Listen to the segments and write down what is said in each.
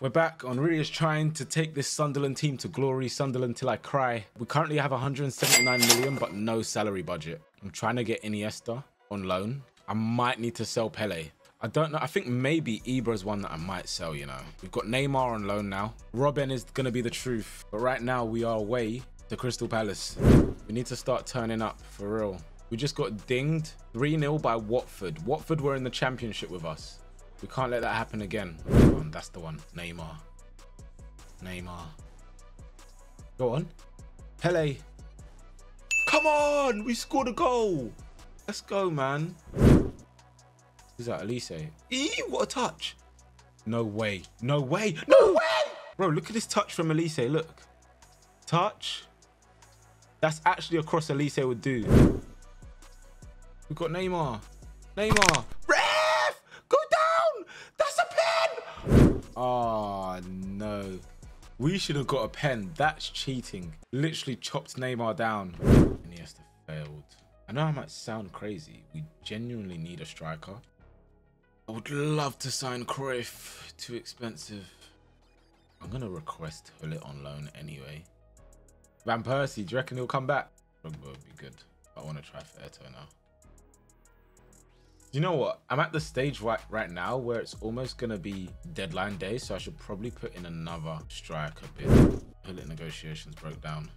We're back. Henri is trying to take this Sunderland team to glory. Sunderland till I cry. We currently have 179 million, but no salary budget. I'm trying to get Iniesta on loan. I might need to sell Pele. I don't know. I think maybe Ibra's one that I might sell, you know. We've got Neymar on loan now. Robin is going to be the truth. But right now, we are away to Crystal Palace. We need to start turning up, for real. We just got dinged 3-0 by Watford. Watford were in the championship with us. We can't let that happen again. On, that's the one. Neymar. Neymar. Go on. Pele. Come on! We scored a goal! Let's go, man. Who's that? Olise. Eee, what a touch. No way. No way. No way! Bro, look at this touch from Olise. Look. Touch. That's actually a cross Olise would do. We've got Neymar. Neymar. Ref! Go down! That's a pen! Oh, no. We should have got a pen. That's cheating. Literally chopped Neymar down. Iniesta failed. I know I might sound crazy. We genuinely need a striker. I would love to sign Cruyff. Too expensive. I'm going to request Gullit on loan anyway. Van Persie, do you reckon he'll come back? Drogba would be good. I want to try for Eto'o now. You know what? I'm at the stage right, right now where it's almost going to be deadline day, so I should probably put in another striker bid. Gullit negotiations broke down.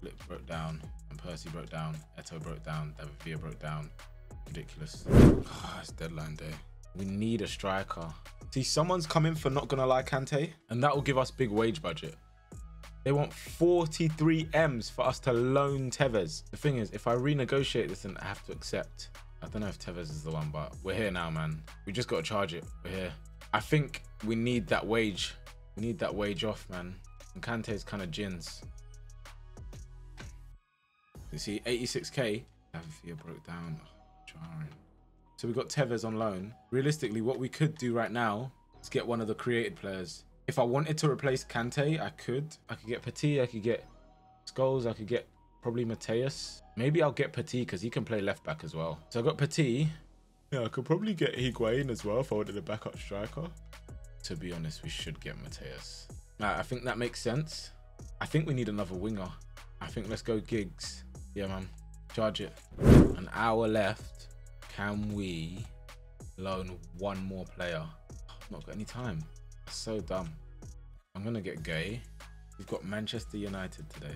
Gullit broke down. Van Persie broke down. Eto'o broke down. David Villa broke down. Ridiculous. Oh, it's deadline day. We need a striker. See, someone's coming for not gonna lie Kante, and that will give us big wage budget. They want 43 M's for us to loan Tevez. The thing is, if I renegotiate this then I have to accept, I don't know if Tevez is the one, but we're here now, man. We just got to charge it. We're here. I think we need that wage. We need that wage off, man. And Kante's kind of gins. You see, 86k. Avia broke down. Jarring. So we got Tevez on loan. Realistically, what we could do right now is get one of the created players. If I wanted to replace Kante, I could. I could get Petit, I could get Scholes, I could get probably Matthäus. Maybe I'll get Petit because he can play left back as well. So I got Petit. Yeah, I could probably get Higuain as well if I wanted a backup striker. To be honest, we should get Matthäus. I think that makes sense. I think we need another winger. I think let's go Giggs. Yeah, man. Charge it. An hour left. Can we loan one more player? Not got any time. So dumb. I'm gonna get Gay. We've got Manchester United today.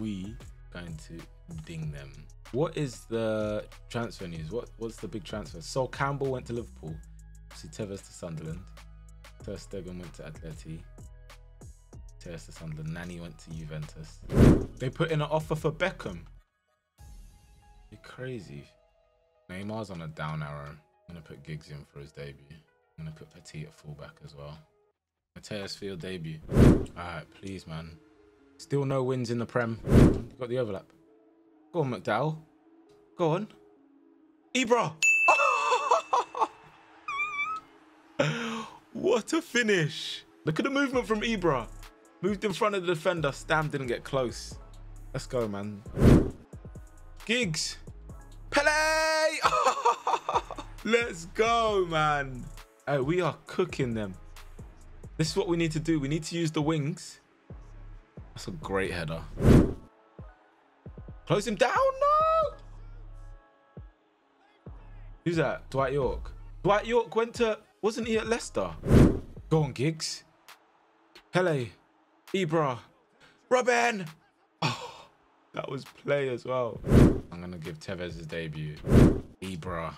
We going to ding them. What is the transfer news? What what's the big transfer? Sol Campbell went to Liverpool. See Tevez to Sunderland. Ter Stegen went to Atleti. Tevez to Sunderland. Nani went to Juventus. They put in an offer for Beckham. You're crazy. Neymar's on a down arrow. I'm gonna put Giggs in for his debut. I'm gonna put Petit at fullback as well. Matthäus your debut. Alright, please, man. Still no wins in the Prem. Got the overlap. Go on, McDowell. Go on. Ibra! what a finish! Look at the movement from Ibra. Moved in front of the defender. Stam didn't get close. Let's go, man. Giggs. Pele! Let's go, man. Hey, we are cooking them. This is what we need to do. We need to use the wings. That's a great header. Close him down. No. Who's that? Dwight Yorke. Dwight Yorke went to... Wasn't he at Leicester? Go on, Giggs. Pele. Ibra. Robben. Oh, that was play as well. I'm going to give Tevez his debut. Ibra.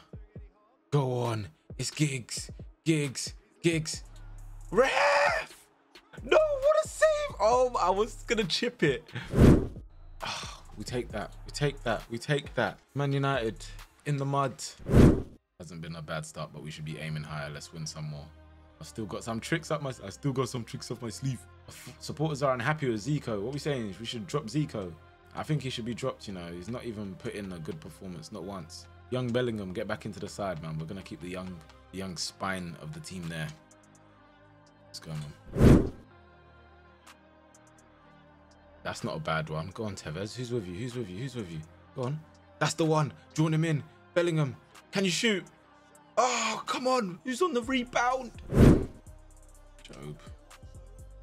Go on. It's Giggs. Giggs. Giggs. Ref! No! Oh, I was gonna chip it. Oh, we take that. We take that. We take that. Man United in the mud. Hasn't been a bad start, but we should be aiming higher. Let's win some more. I've still got some tricks up my. I still got some tricks up my sleeve. Supporters are unhappy with Zico. What we saying is we should drop Zico. I think he should be dropped. You know, he's not even put in a good performance, not once. Young Bellingham, get back into the side, man. We're gonna keep the young, the young spine of the team there. What's going go, man. That's not a bad one. Go on, Tevez. Who's with you? Who's with you? Who's with you? Go on. That's the one. Join him in. Bellingham. Can you shoot? Oh, come on. Who's on the rebound? Job.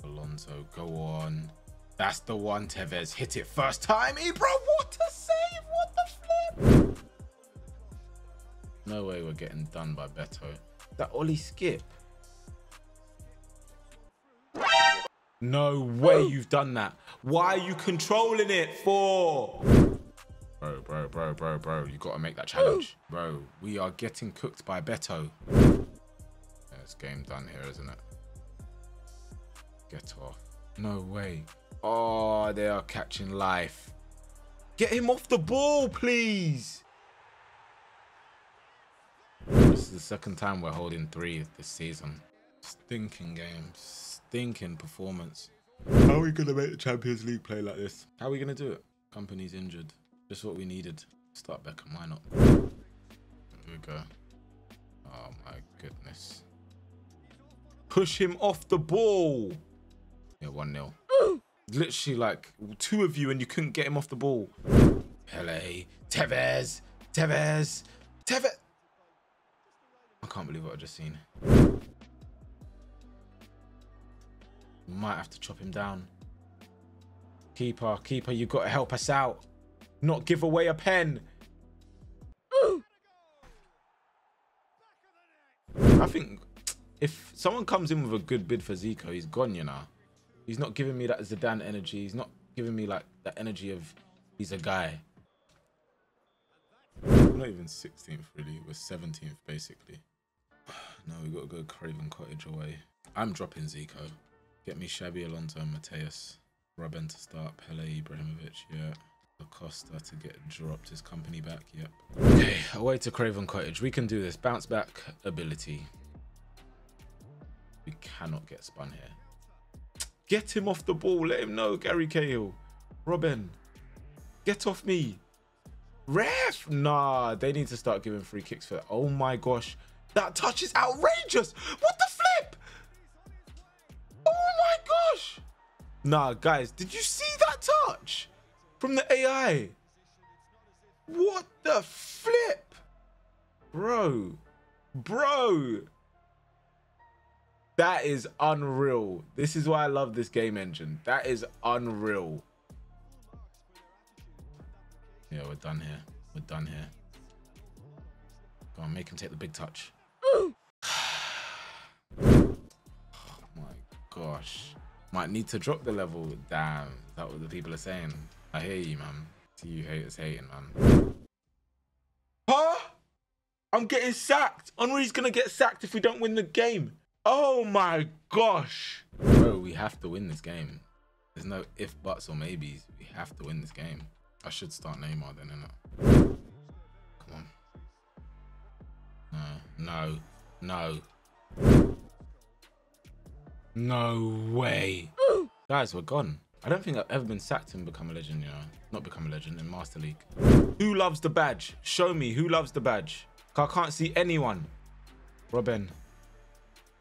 Alonso, go on. That's the one, Tevez. Hit it first time. Ibra, what a save! What the flip! No way we're getting done by Beto. That Ollie skip. No way oh. you've done that. Why are you controlling it for? Bro, bro, bro, bro, bro. You got to make that challenge. Oh. Bro, we are getting cooked by Beto. Yeah, it's game done here, isn't it? Get off. No way. Oh, they are catching life. Get him off the ball, please. This is the second time we're holding three this season. Stinking game. Stinking performance. How are we going to make the Champions League play like this? How are we going to do it? Kompany's injured. Just what we needed. Start Beckham, why not? Here we go. Oh my goodness. Push him off the ball. Yeah, 1 0. Literally like two of you and you couldn't get him off the ball. Pele, Tevez, Tevez, Tevez. I can't believe what I've just seen. Might have to chop him down. Keeper, keeper, you got to help us out. Not give away a pen. I think if someone comes in with a good bid for Zico, he's gone, you know. He's not giving me that Zidane energy. He's not giving me like that energy of he's a guy. We're not even 16th really. We're 17th basically. No, we got to go Craven Cottage away. I'm dropping Zico. Get me Xabi Alonso and Matthäus. Robin to start. Pele Ibrahimovic. Yeah. Acosta to get dropped his Kompany back. Yep. Okay, away to Craven Cottage. We can do this. Bounce back ability. We cannot get spun here. Get him off the ball. Let him know, Gary Cahill. Robin, get off me. Ref! Nah, they need to start giving free kicks for that. Oh my gosh. That touch is outrageous. What the Nah, guys, did you see that touch from the AI? What the flip? Bro. Bro. That is unreal. This is why I love this game engine. That is unreal. Yeah, we're done here. We're done here. Go on, make him take the big touch. oh my gosh. Might need to drop the level. Damn. Is that what the people are saying? I hear you, man. See you haters hating, man. Huh? I'm getting sacked. Henri's gonna get sacked if we don't win the game. Oh my gosh. Bro, we have to win this game. There's no if, buts, or maybes. We have to win this game. I should start Neymar then, innit? Come on. No, no, no. No way. Guys, we're gone. I don't think I've ever been sacked and become a legend, you know. Not become a legend in Master League. Who loves the badge? Show me who loves the badge. I can't see anyone. Robin.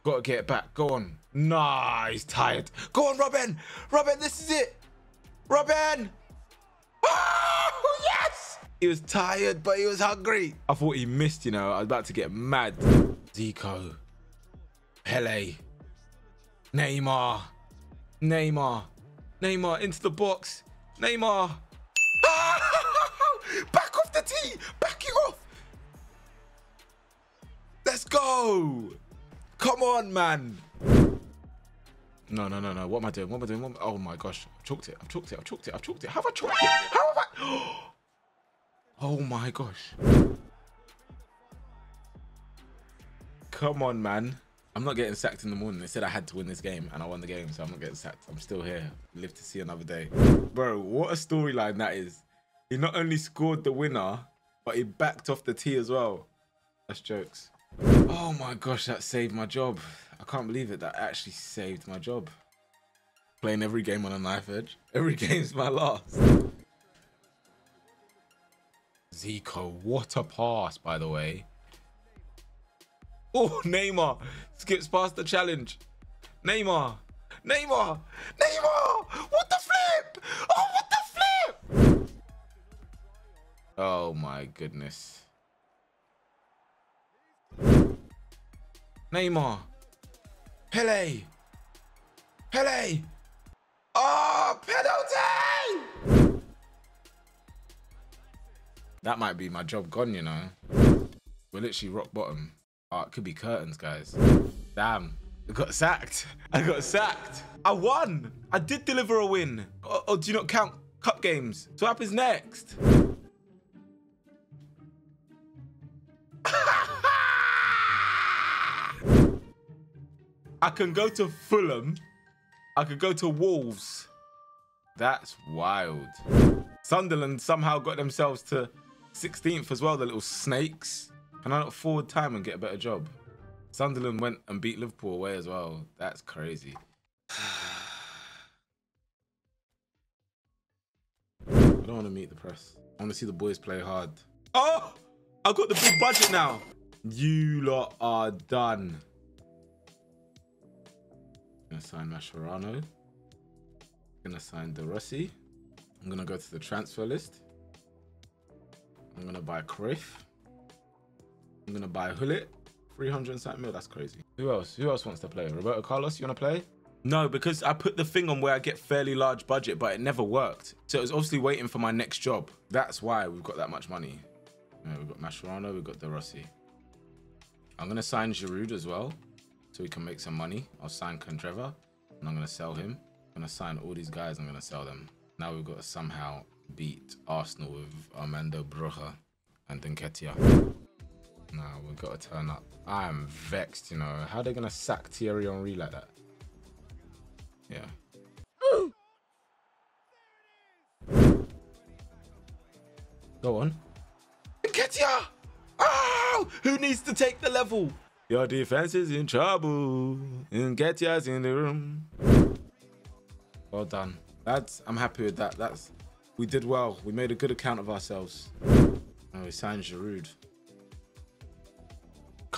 Gotta get it back. Go on. Nah, he's tired. Go on, Robin. Robin, this is it. Robin. Oh, yes. He was tired, but he was hungry. I thought he missed, you know. I was about to get mad. Zico. Pele. Neymar. Neymar. Neymar into the box. Neymar. Back off the tee. Back it off. Let's go. Come on, man. No, no, no, no. What am I doing? What am I doing? Am I... Oh my gosh. I've chalked it. I've chalked it. I've chalked it. I've chalked it. How have I chalked it? How have I? Oh my gosh. Come on, man. I'm not getting sacked in the morning. They said I had to win this game and I won the game, so I'm not getting sacked. I'm still here. Live to see another day. Bro, what a storyline that is. He not only scored the winner, but he backed off the tee as well. That's jokes. Oh my gosh, that saved my job. I can't believe it. That actually saved my job. Playing every game on a knife edge. Every game's my last. Zico, what a pass, by the way. Oh, Neymar skips past the challenge. Neymar, Neymar, Neymar! What the flip? Oh, what the flip? Oh my goodness. Neymar, Pele, Pele! Oh, penalty! That might be my job gone, you know. We're literally rock bottom. Oh, it could be curtains, guys. Damn. I got sacked. I got sacked. I won. I did deliver a win. Oh, oh do you not count cup games? So what happens next? I can go to Fulham. I could go to Wolves. That's wild. Sunderland somehow got themselves to 16th as well, the little snakes. Can I not forward time and get a better job? Sunderland went and beat Liverpool away as well. That's crazy. I don't want to meet the press. I want to see the boys play hard. Oh! I've got the big budget now. You lot are done. I'm Gonna sign Mascherano. Gonna sign De Rossi. I'm gonna go to the transfer list. I'm gonna buy Cruyff. I'm gonna buy Gullit. 300 something mil. That's crazy. Who else? Who else wants to play? Roberto Carlos, you wanna play? No, because I put the thing on where I get fairly large budget, but it never worked. So it was obviously waiting for my next job. That's why we've got that much money. Yeah, we've got Mascherano, we've got De Rossi. I'm gonna sign Giroud as well so we can make some money. I'll sign Candreva and I'm going to sell him. I'm going to sign all these guys. I'm going to sell them. Now we've got to somehow beat Arsenal with Armando Broja and Nketiah. Now we've got to turn up. I am vexed, you know. How are they going to sack Thierry Henry like that? Yeah. Go on. Nketiah! Oh! Who needs to take the level? Your defense is in trouble. Yours in the room. Well done. That's I'm happy with that. That's we did well. We made a good account of ourselves. Oh, we signed Giroud.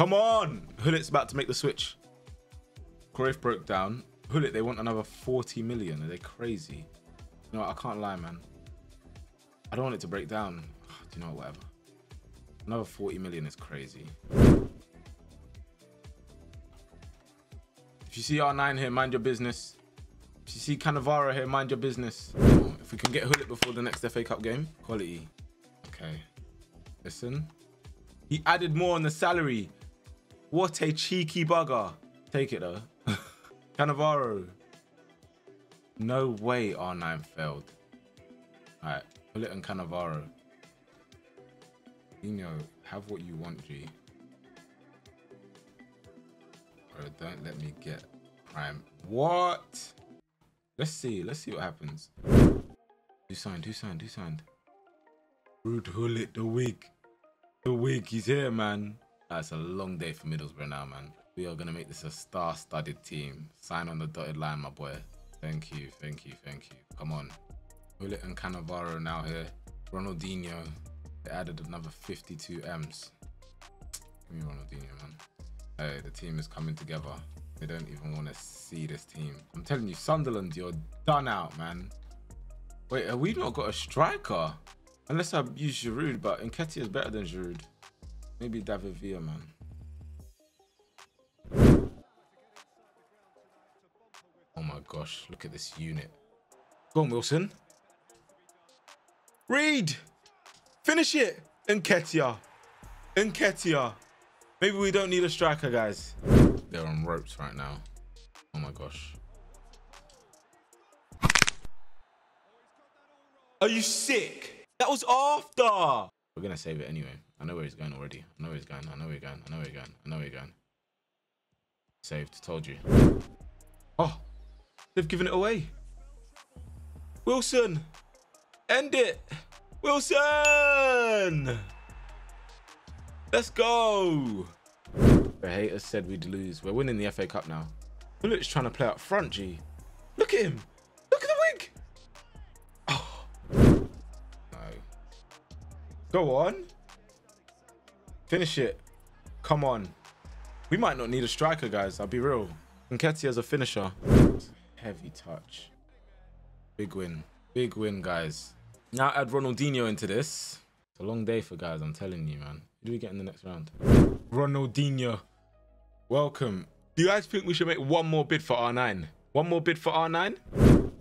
Come on! Gullit's about to make the switch. Cruyff broke down. Gullit, they want another 40 million. Are they crazy? You know what? I can't lie, man. I don't want it to break down. Do you know what? Whatever. Another 40 million is crazy. If you see R9 here, mind your business. If you see Cannavaro here, mind your business. If we can get Gullit before the next FA Cup game, quality. Okay. Listen. He added more on the salary. What a cheeky bugger. Take it though. Cannavaro. No way R9 failed. Alright, Gullit and Cannavaro. You know, have what you want, G. Bro, don't let me get prime. What? Let's see. Let's see what happens. Who signed? Who signed? Who signed? Ruud Gullit, the wig. The wig, he's here, man. That's a long day for Middlesbrough now, man. We are going to make this a star-studded team. Sign on the dotted line, my boy. Thank you, thank you, thank you. Come on. Gullit and Cannavaro now here. Ronaldinho. They added another 52 M's. Give me Ronaldinho, man. Hey, the team is coming together. They don't even want to see this team. I'm telling you, Sunderland, you're done out, man. Wait, have we not got a striker? Unless I use Giroud, but Nketiah is better than Giroud. Maybe David Villa, man. Oh my gosh, look at this unit. Go on, Wilson. Read! Finish it! Nketiah. Nketiah. Maybe we don't need a striker, guys. They're on ropes right now. Oh my gosh. Are you sick? That was after. We're gonna save it anyway. I know where he's going already. I know where he's going. I know where he's going. I know where he's going. I know where he's going. Saved. Told you. Oh, they've given it away. Wilson, end it. Wilson. Let's go. The haters said we'd lose. We're winning the FA Cup now. Gullit's trying to play up front, G. Look at him. Go on. Finish it. Come on. We might not need a striker, guys. I'll be real. Nketiah as a finisher. Heavy touch. Big win. Big win, guys. Now add Ronaldinho into this. It's a long day for guys, I'm telling you, man. Who do we get in the next round? Ronaldinho. Welcome. Do you guys think we should make one more bid for R9? One more bid for R9. I don't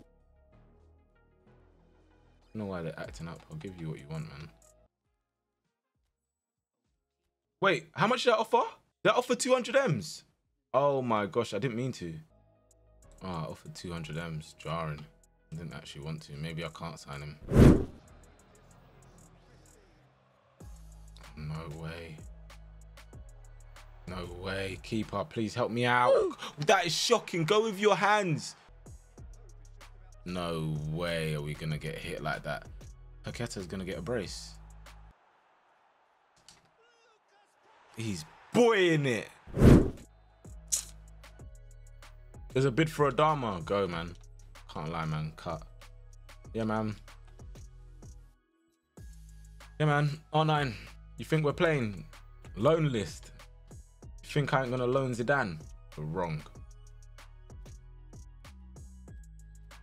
know why they're acting up. I'll give you what you want, man. Wait, how much did that offer? That offer 200 M's. Oh my gosh, I didn't mean to. Ah, oh, I offered 200 M's. Jarring. I didn't actually want to. Maybe I can't sign him. No way. No way. Keeper, please help me out. That is shocking. Go with your hands. No way are we going to get hit like that. Paqueta's going to get a brace. He's boying it. There's a bid for Adama. Go, man. Can't lie, man. Cut. Yeah, man. Yeah, man. R9. You think we're playing? Loan list. You think I ain't gonna loan Zidane? You're wrong.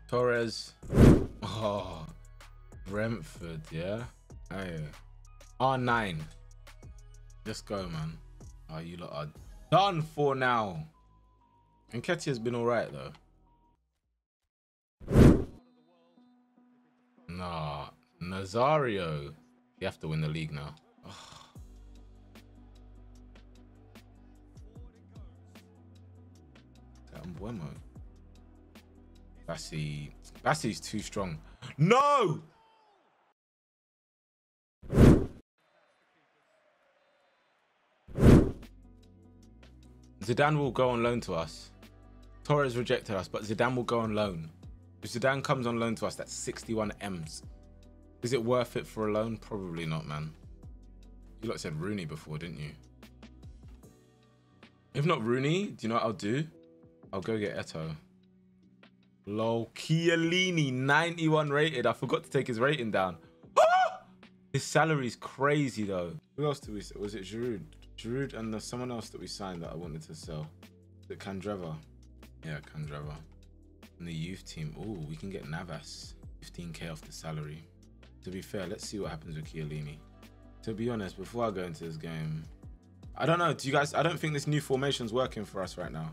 Torres. Oh. Brentford, yeah? Hey. R9. Let's go, man. Oh, you lot are done for now. And has been alright, though. Nah. Nazario. You have to win the league now. Mbeumo. Bassi. Bassi's too strong. No! Zidane will go on loan to us. Torres rejected us, but Zidane will go on loan. If Zidane comes on loan to us, that's 61 M's. Is it worth it for a loan? Probably not, man. You lot said Rooney before, didn't you? If not Rooney, do you know what I'll do? I'll go get Eto'o. Lol. Chiellini, 91 rated. I forgot to take his rating down. his salary is crazy, though. Who else did we... Was it Giroud? Giroud and there's someone else that we signed that I wanted to sell. The it Candreva? Yeah, Candreva. And the youth team. Oh, we can get Navas. 15k off the salary. To be fair, let's see what happens with Chiellini. To be honest, before I go into this game, I don't know. Do you guys? I don't think this new formation's working for us right now.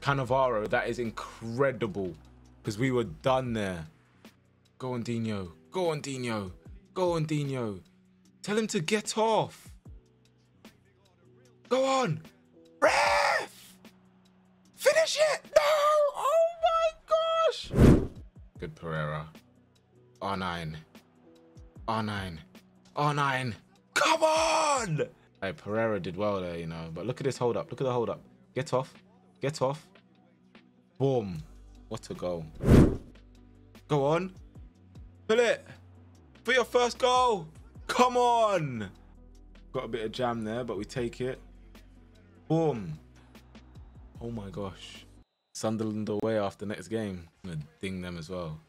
Cannavaro, that is incredible. Because we were done there. Go on, Dino. Go on, Dino. Go on, Dino. Tell him to get off. Go on. Ref! Finish it! No! Oh my gosh! Good Pereira. R9. R9. R9. Come on! Hey, Pereira did well there, you know. But look at this hold up. Look at the hold up. Get off. Get off. Boom. What a goal. Go on. Pull it. For your first goal. Come on. Got a bit of jam there, but we take it. Boom. Oh my gosh. Sunderland away after next game. I'm going to ding them as well.